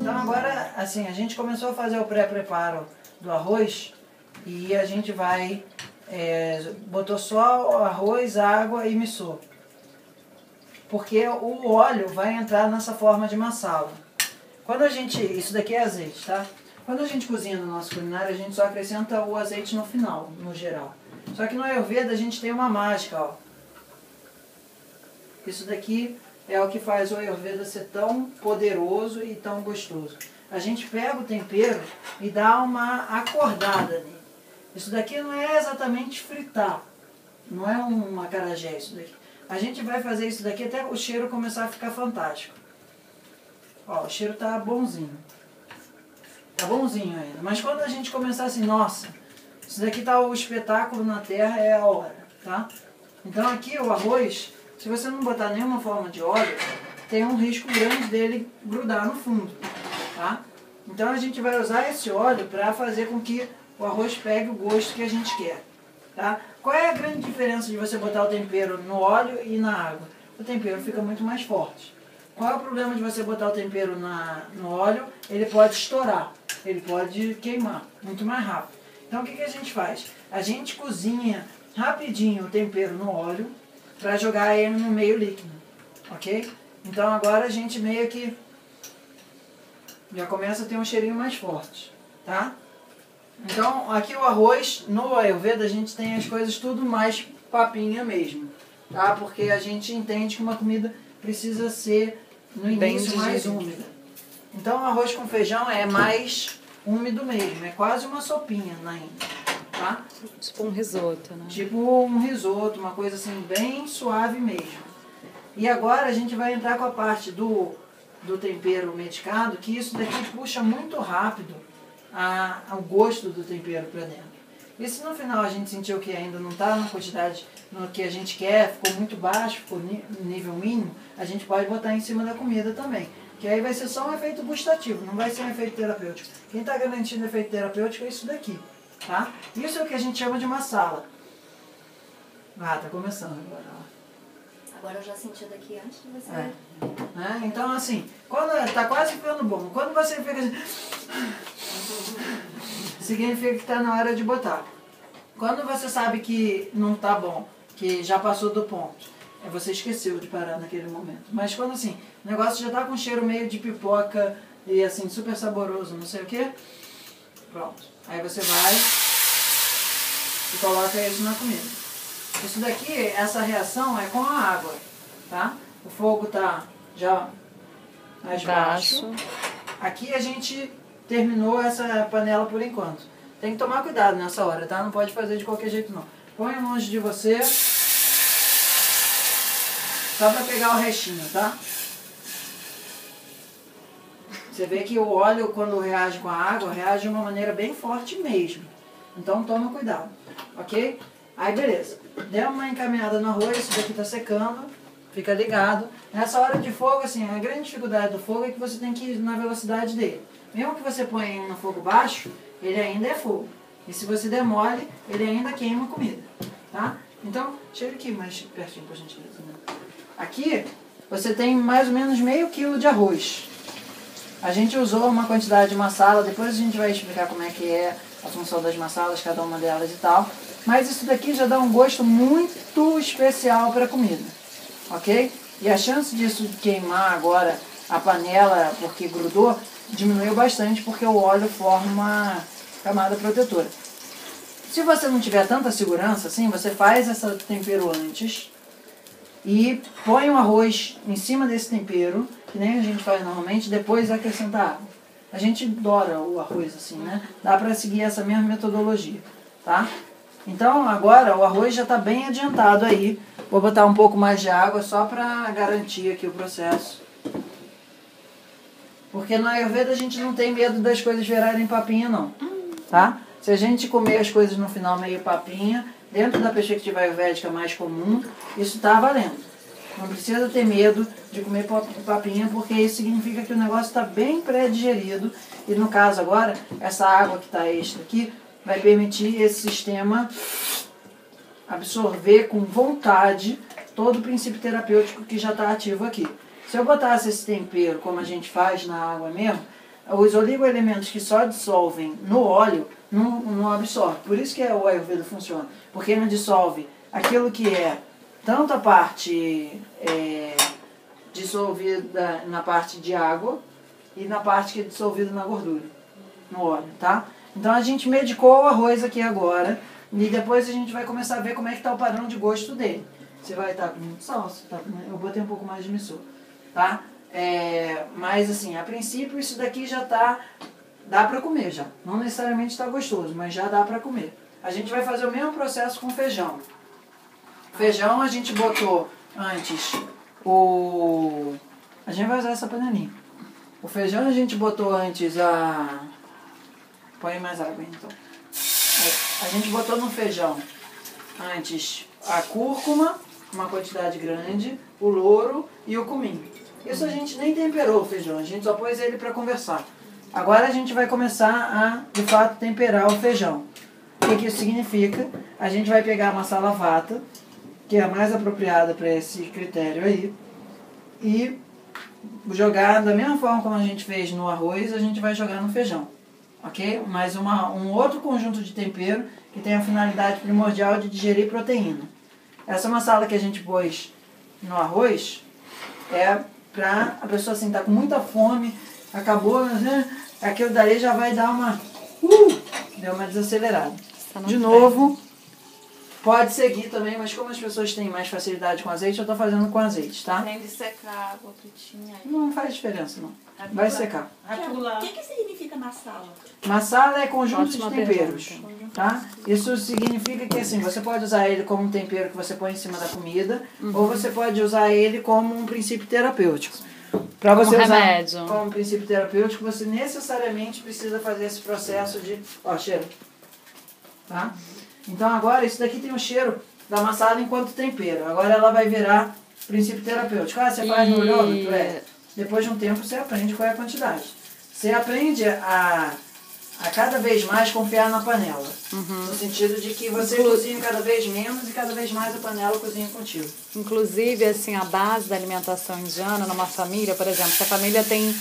Então agora, assim, a gente começou a fazer o pré-preparo do arroz e a gente vai, é, botou só arroz, água e missô. Porque o óleo vai entrar nessa forma de massala. Quando a gente, isso daqui é azeite, tá? Quando a gente cozinha no nosso culinário, a gente só acrescenta o azeite no final, no geral. Só que no Ayurveda a gente tem uma mágica, ó. Isso daqui é o que faz o Ayurveda ser tão poderoso e tão gostoso. A gente pega o tempero e dá uma acordada nele. Isso daqui não é exatamente fritar, não é um acarajé isso daqui. A gente vai fazer isso daqui até o cheiro começar a ficar fantástico. Ó, o cheiro tá bonzinho. Tá bonzinho ainda. Mas quando a gente começar assim, nossa, isso daqui tá o espetáculo na terra, é a hora, tá? Então aqui o arroz, se você não botar nenhuma forma de óleo, tem um risco grande dele grudar no fundo, tá? Então a gente vai usar esse óleo para fazer com que o arroz pegue o gosto que a gente quer, tá? Qual é a grande diferença de você botar o tempero no óleo e na água? O tempero fica muito mais forte. Qual é o problema de você botar o tempero na, no óleo? Ele pode estourar, ele pode queimar muito mais rápido. Então o que, que a gente faz? A gente cozinha rapidinho o tempero no óleo para jogar ele no meio líquido, ok? Então agora a gente meio que já começa a ter um cheirinho mais forte, tá? Então aqui o arroz, no Ayurveda a gente tem as coisas tudo mais papinha mesmo, tá? Porque a gente entende que uma comida precisa ser no início mais úmida. Então o arroz com feijão é mais úmido mesmo, é quase uma sopinha na Índia, tá? Tipo um risoto, né? Tipo um risoto, uma coisa assim bem suave mesmo. E agora a gente vai entrar com a parte do, do tempero medicado, que isso daqui puxa muito rápido a, o gosto do tempero para dentro. E se no final a gente sentiu que ainda não está na quantidade no que a gente quer, ficou muito baixo, ficou nível mínimo, a gente pode botar em cima da comida também. Que aí vai ser só um efeito gustativo, não vai ser um efeito terapêutico. Quem está garantindo efeito terapêutico é isso daqui. Tá? Isso é o que a gente chama de massala. Ah, tá começando agora. Agora eu já senti daqui antes de você. É. Né? Então, assim, quando tá quase ficando bom, quando você fica assim, significa que tá na hora de botar. Quando você sabe que não tá bom, que já passou do ponto, é você esqueceu de parar naquele momento. Mas quando assim, o negócio já tá com cheiro meio de pipoca e assim, super saboroso, não sei o que, pronto. Aí você vai e coloca isso na comida. Isso daqui, essa reação é com a água, tá? O fogo tá já mais baixo. Baixo. Aqui a gente terminou essa panela por enquanto. Tem que tomar cuidado nessa hora, tá? Não pode fazer de qualquer jeito não. Põe longe de você. Só pra pegar o restinho, tá? Você vê que o óleo, quando reage com a água, reage de uma maneira bem forte mesmo. Então toma cuidado, ok? Aí beleza. Deu uma encaminhada no arroz, isso daqui tá secando. Fica ligado. Nessa hora de fogo, assim, a grande dificuldade do fogo é que você tem que ir na velocidade dele. Mesmo que você ponha no fogo baixo, ele ainda é fogo. E se você demole, ele ainda queima a comida, tá? Então, chega aqui mais pertinho pra gente ver. Né? Aqui, você tem mais ou menos meio quilo de arroz. A gente usou uma quantidade de massala, depois a gente vai explicar como é que é a função das massalas, cada uma delas e tal. Mas isso daqui já dá um gosto muito especial para a comida, ok? E a chance disso queimar agora a panela porque grudou diminuiu bastante porque o óleo forma uma camada protetora. Se você não tiver tanta segurança assim, você faz essa tempero antes e põe o arroz em cima desse tempero, que nem a gente faz normalmente, depois acrescenta água. A gente dora o arroz assim, né? Dá para seguir essa mesma metodologia, tá? Então agora o arroz já está bem adiantado aí. Vou botar um pouco mais de água só para garantir aqui o processo. Porque no Ayurveda a gente não tem medo das coisas virarem papinha não, tá? Se a gente comer as coisas no final meio papinha, dentro da perspectiva ayurvédica mais comum, isso está valendo. Não precisa ter medo de comer papinha, porque isso significa que o negócio está bem pré-digerido. E no caso agora, essa água que está extra aqui vai permitir esse sistema absorver com vontade todo o princípio terapêutico que já está ativo aqui. Se eu botasse esse tempero, como a gente faz na água mesmo, os oligoelementos que só dissolvem no óleo não, não absorvem. Por isso que o Ayurveda funciona. Porque não dissolve aquilo que é tanto a parte é, dissolvida na parte de água e na parte que é dissolvida na gordura, no óleo, tá? Então a gente medicou o arroz aqui agora e depois a gente vai começar a ver como é que tá o padrão de gosto dele. Você vai estar tá com muito sal, tá, eu botei um pouco mais de missô, tá? É, mas assim, a princípio isso daqui já tá, dá para comer já. Não necessariamente está gostoso, mas já dá para comer. A gente vai fazer o mesmo processo com feijão. Feijão a gente botou antes o... A gente vai usar essa panelinha. O feijão a gente botou antes a... Põe mais água então. A gente botou no feijão antes a cúrcuma, uma quantidade grande, o louro e o cominho. Isso a gente nem temperou o feijão, a gente só pôs ele para conversar. Agora a gente vai começar a, de fato, temperar o feijão. O que, isso significa? A gente vai pegar a masala vata, que é a mais apropriada para esse critério aí, e jogar da mesma forma como a gente fez no arroz, a gente vai jogar no feijão. Ok? Mas uma, um outro conjunto de tempero que tem a finalidade primordial de digerir proteína. Essa masala que a gente pôs no arroz é para a pessoa assim, tá com muita fome, acabou, né? Aquilo dali já vai dar uma. Uh, deu uma desacelerada. Tá De novo, pode seguir também, mas como as pessoas têm mais facilidade com azeite, eu tô fazendo com azeite, tá? Além de secar a água que tinha aí. Não faz diferença, não. Vai secar. O que, que significa masala? Masala é conjunto Ótima de temperos, pergunta. tá? Isso significa que assim, você pode usar ele como um tempero que você põe em cima da comida, Uhum. ou você pode usar ele como um princípio terapêutico. Para Como você usar remédio. como princípio terapêutico, você necessariamente precisa fazer esse processo de, ó, cheiro. Tá? Então agora isso daqui tem o cheiro da masala enquanto tempero. Agora ela vai virar princípio terapêutico. Ah, você faz no E- olhômetro? É. Depois de um tempo você aprende qual é a quantidade. Você aprende a, a cada vez mais confiar na panela. No sentido de que você Inclu- cozinha cada vez menos e cada vez mais a panela cozinha contigo. Inclusive, assim, a base da alimentação indiana numa família, por exemplo, se a família tem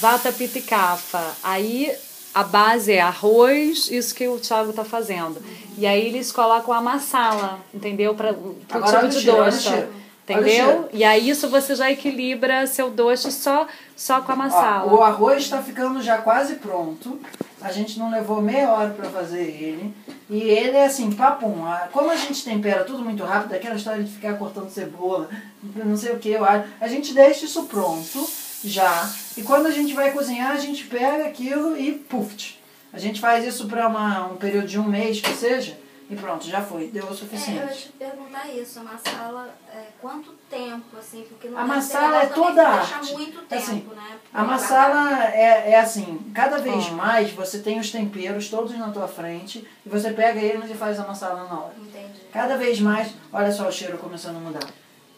vata pitta e kapha, aí a base é arroz, isso que o Thiago tá fazendo. E aí eles colocam a massala, entendeu? Para o tipo o de cheiro, olha o doce. Entendeu? cheiro. E aí isso você já equilibra seu doce só, só com a Ó, massala. o arroz está ficando já quase pronto. A gente não levou meia hora para fazer ele. E ele é assim, papum. Como a gente tempera tudo muito rápido, aquela história de ficar cortando cebola, não sei o que, eu acho. A gente deixa isso pronto já. E quando a gente vai cozinhar, a gente pega aquilo e puf. A gente faz isso para um período de um mês que seja. E pronto, já foi. Deu o É, eu ia suficiente. te perguntar isso, a massala, é, quanto tempo, assim, porque não A massala é toda arte. muito tempo, Assim, né? A massala é, é assim, cada vez Ó. mais você tem os temperos todos na tua frente e você pega eles e faz a massala na hora. Entendi. Cada vez mais, olha só o cheiro começando a mudar.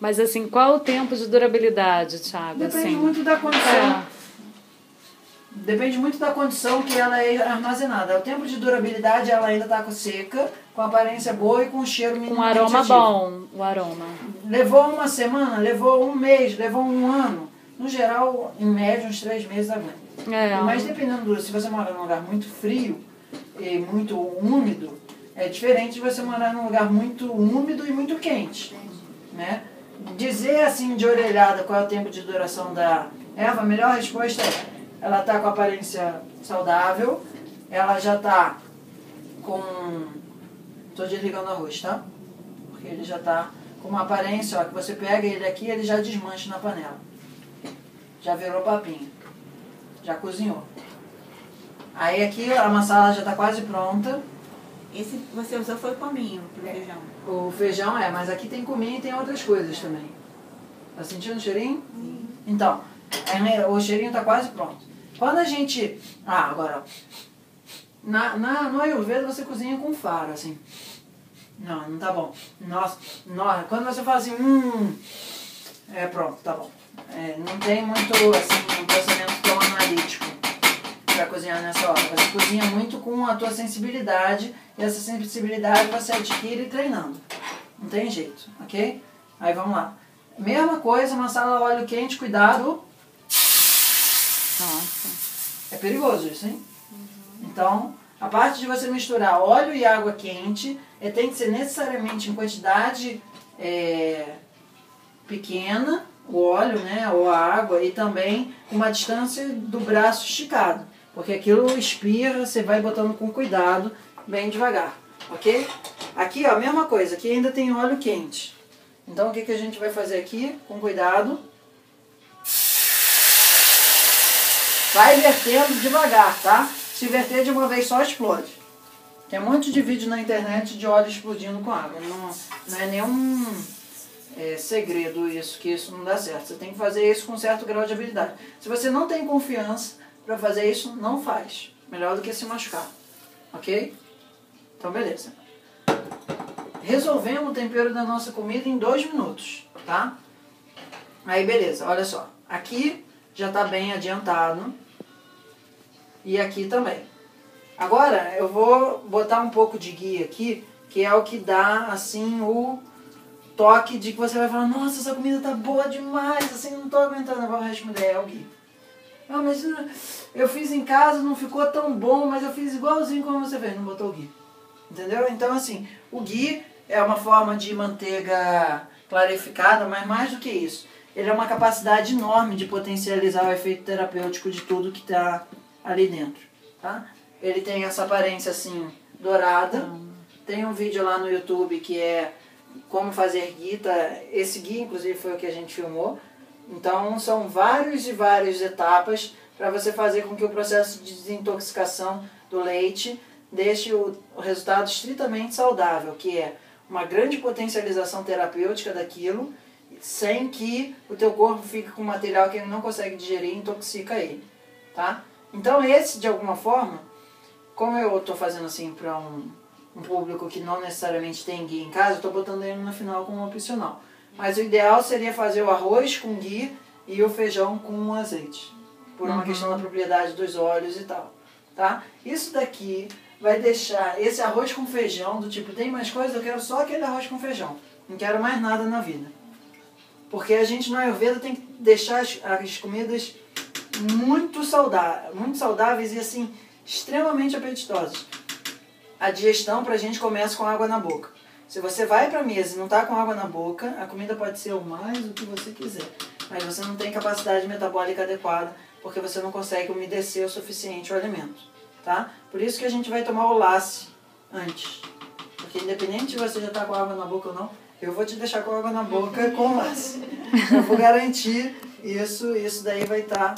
Mas assim, qual o tempo de durabilidade, Thiago? Depende assim? muito da condição. É. Depende muito da condição que ela é armazenada. O tempo de durabilidade ela ainda está seca, com aparência boa e com cheiro Um aroma bom, o aroma. Levou uma semana, levou um mês, levou um ano. No geral, em média, uns três meses aguenta. É, Mas dependendo do. Se você mora num lugar muito frio e muito úmido, é diferente de você morar num lugar muito úmido e muito quente. Né? Dizer assim de orelhada qual é o tempo de duração da erva, a melhor resposta é ela está com aparência saudável, ela já está com. Estou desligando o arroz, tá? Porque ele já está com uma aparência, ó, que você pega ele aqui ele já desmancha na panela. Já virou papinho. Já cozinhou. Aí aqui a massala já está quase pronta. Esse você usou foi cominho pro feijão. O feijão é, mas aqui tem cominho e tem outras coisas também. Tá sentindo o cheirinho? Então, é, o cheirinho tá quase pronto. Quando a gente. Ah, agora. ó. Na, na, no Ayurveda você cozinha com faro, assim. Não, não tá bom. Nossa, nossa quando você fala assim, hum. É pronto, tá bom. É, não tem muito assim, um pensamento tão analítico para cozinhar nessa hora. Você cozinha muito com a tua sensibilidade e essa sensibilidade você adquire treinando. Não tem jeito, ok? Aí vamos lá. Mesma coisa, massala óleo quente, cuidado. Nossa. É perigoso isso, hein? Então, a parte de você misturar óleo e água quente é, tem que ser necessariamente em quantidade é, pequena, o óleo, né, ou a água, e também uma distância do braço esticado. Porque aquilo espirra, você vai botando com cuidado, bem devagar, ok? Aqui, ó, a mesma coisa, aqui ainda tem óleo quente. Então, o que, que a gente vai fazer aqui, com cuidado? Vai vertendo devagar, tá? Se verter de uma vez só, explode. Tem um monte de vídeo na internet de óleo explodindo com água. Não, não é nenhum é, segredo isso, que isso não dá certo. Você tem que fazer isso com um certo grau de habilidade. Se você não tem confiança para fazer isso, não faz. Melhor do que se machucar. Ok? Então, beleza. Resolvemos o tempero da nossa comida em dois minutos, tá? Aí, beleza. Olha só. Aqui já está bem adiantado. E aqui também. Agora, eu vou botar um pouco de guia aqui, que é o que dá, assim, o toque de que você vai falar, nossa, essa comida tá boa demais, assim, não tô aguentando. Eu vou responder, é o guia. Ah, mas eu fiz em casa, não ficou tão bom, mas eu fiz igualzinho como você fez, não botou o ghee. Entendeu? Então, assim, o ghee é uma forma de manteiga clarificada, mas mais do que isso, ele é uma capacidade enorme de potencializar o efeito terapêutico de tudo que está ali dentro, tá? Ele tem essa aparência assim dourada. Tem um vídeo lá no YouTube que é como fazer tá? esse ghee inclusive foi o que a gente filmou. Então são vários e várias etapas para você fazer com que o processo de desintoxicação do leite deixe o, o resultado estritamente saudável, que é uma grande potencialização terapêutica daquilo, sem que o teu corpo fique com material que ele não consegue digerir e intoxica ele, tá? Então esse, de alguma forma, como eu estou fazendo assim para um, um público que não necessariamente tem ghee em casa, eu estou botando ele no final como opcional. Mas o ideal seria fazer o arroz com ghee e o feijão com azeite, por uma Uhum. questão da propriedade dos óleos e tal, tá? Isso daqui vai deixar esse arroz com feijão do tipo, tem mais coisa? Eu quero só aquele arroz com feijão. Não quero mais nada na vida. Porque a gente no Ayurveda tem que deixar as, as comidas muito saudáveis, muito saudáveis e assim, extremamente apetitosas. A digestão pra gente começa com água na boca. Se você vai pra mesa e não tá com água na boca, a comida pode ser o mais o que você quiser. Mas você não tem capacidade metabólica adequada, porque você não consegue umedecer o suficiente o alimento. Tá? Por isso que a gente vai tomar o lace antes. Porque independente de você já tá com água na boca ou não, eu vou te deixar com água na boca com lace. Eu vou garantir isso, isso daí vai estar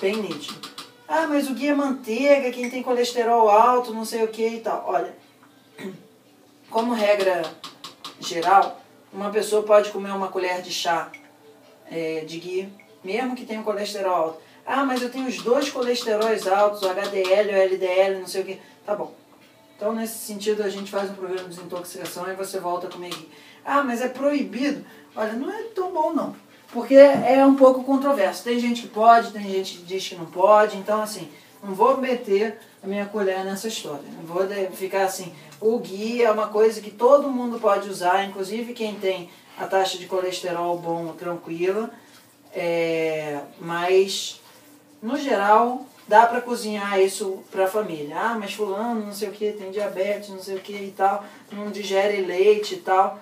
bem nítido. Ah, mas o guia é manteiga, quem tem colesterol alto, não sei o que e tal. Olha, como regra geral, uma pessoa pode comer uma colher de chá é, de ghee, mesmo que tenha um colesterol alto. Ah, mas eu tenho os dois colesteróis altos, o HDL, o LDL, não sei o que. Tá bom. Então, nesse sentido, a gente faz um programa de desintoxicação e você volta a comer ghee. Ah, mas é proibido. Olha, não é tão bom não. Porque é um pouco controverso. Tem gente que pode, tem gente que diz que não pode. Então, assim, não vou meter a minha colher nessa história. Não vou ficar assim. O ghee é uma coisa que todo mundo pode usar, inclusive quem tem a taxa de colesterol bom, tranquila. É, mas, no geral, dá para cozinhar isso para a família. Ah, mas fulano, não sei o que, tem diabetes, não sei o que e tal, não digere leite e tal.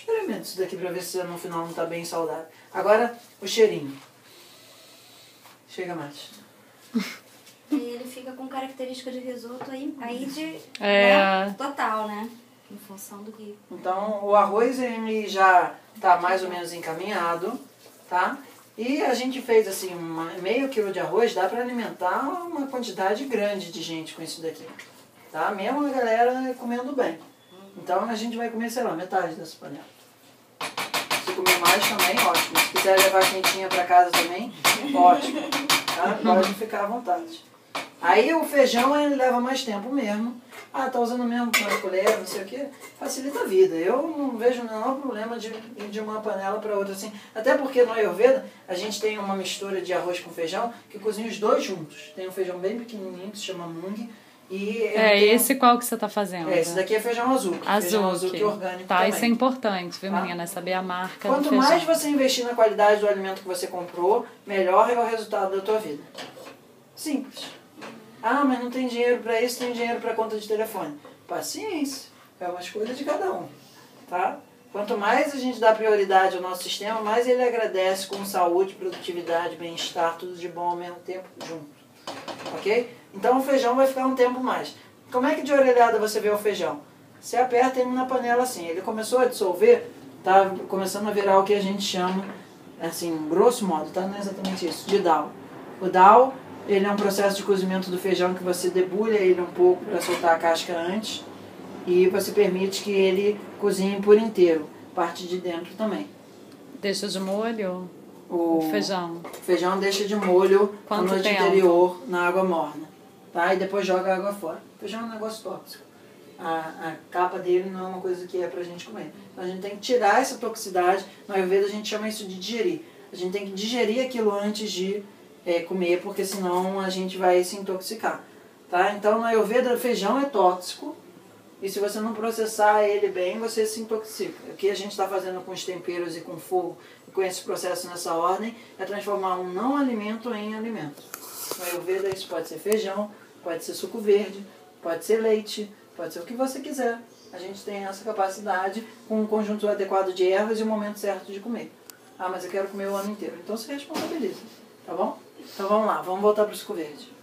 Experimenta isso daqui para ver se no final não tá bem saudável. Agora, o cheirinho. Chega mais. E ele fica com característica de risoto aí, aí de É. né, total, né? Em função do que. Então, o arroz ele já tá mais ou menos encaminhado, tá? E a gente fez assim, uma, meio quilo de arroz, dá para alimentar uma quantidade grande de gente com isso daqui, tá? Mesmo a galera comendo bem. Então, a gente vai comer, sei lá, metade dessa panela. Se comer mais também, ótimo. Se quiser levar quentinha para casa também, ótimo. Tá? Pode ficar à vontade. Aí o feijão ele leva mais tempo mesmo. Ah, tá usando mesmo uma colher, não sei o que, facilita a vida. Eu não vejo o menor problema de ir de uma panela para outra assim. Até porque no Ayurveda a gente tem uma mistura de arroz com feijão que cozinha os dois juntos. Tem um feijão bem pequenininho que se chama mung E É, tenho- esse qual que você tá fazendo? É, esse daqui é feijão azul. Feijão Azul. é orgânico Tá, também. isso é importante, viu, Tá? menina? Saber a marca Quanto feijão. mais você investir na qualidade do alimento que você comprou, melhor é o resultado da tua vida. Simples. Ah, mas não tem dinheiro para isso, tem dinheiro para conta de telefone. Paciência. É uma escolha de cada um. Tá? Quanto mais a gente dá prioridade ao nosso sistema, mais ele agradece com saúde, produtividade, bem-estar, tudo de bom ao mesmo tempo junto. Ok? Então o feijão vai ficar um tempo mais. Como é que de orelhada você vê o feijão? Você aperta ele na panela assim. Ele começou a dissolver, tá começando a virar o que a gente chama, assim, grosso modo, tá? Não é exatamente isso, de dal. O dal, ele é um processo de cozimento do feijão que você debulha ele um pouco para soltar a casca antes e você permite que ele cozinhe por inteiro, parte de dentro também. Deixa de molho O feijão. o feijão deixa de molho Quanto a noite tempo? anterior na água morna, tá? E depois joga a água fora. Feijão é um negócio tóxico. A, a capa dele não é uma coisa que é pra gente comer. Então a gente tem que tirar essa toxicidade. No Ayurveda a gente chama isso de digerir. A gente tem que digerir aquilo antes de eh, comer, porque senão a gente vai se intoxicar. Tá? Então no Ayurveda feijão é tóxico. E se você não processar ele bem, você se intoxica. O que a gente está fazendo com os temperos e com fogo, e com esse processo nessa ordem, é transformar um não alimento em alimento. No Ayurveda isso pode ser feijão, pode ser suco verde, pode ser leite, pode ser o que você quiser. A gente tem essa capacidade com um conjunto adequado de ervas e o momento certo de comer. Ah, mas eu quero comer o ano inteiro. Então se responsabiliza, tá bom? Então vamos lá, vamos voltar para o suco verde.